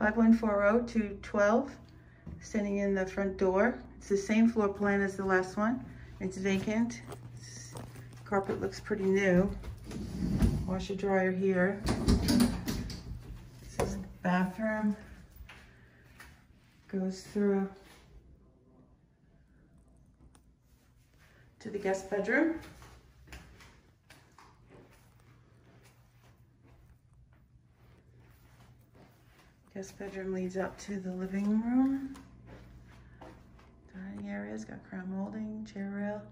5140-212, standing in the front door. It's the same floor plan as the last one. It's vacant. It's- Carpet looks pretty new. Washer dryer here. This is bathroom. Goes through to the guest bedroom. Guest bedroom leads up to the living room. Dining area's got crown molding, chair rail.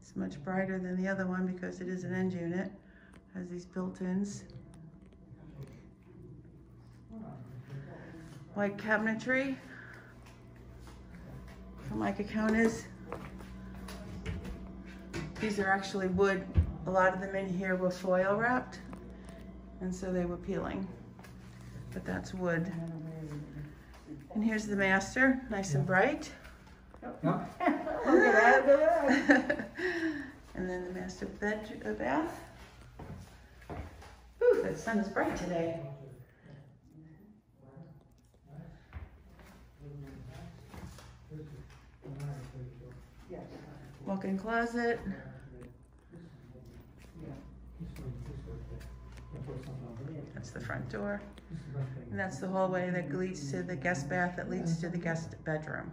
It's much brighter than the other one because it is an end unit. Has these built-ins. White cabinetry. Formica counters. These are actually wood. A lot of them in here were foil wrapped. And so they were peeling. But that's wood. And here's the master, nice and bright. Ja. Look at that, look at that. And then the master bed, uh, bath. Ooh, the sun is bright today. Walk-in closet. That's the front door. And that's the hallway that leads to the guest bath that leads to the guest bedroom.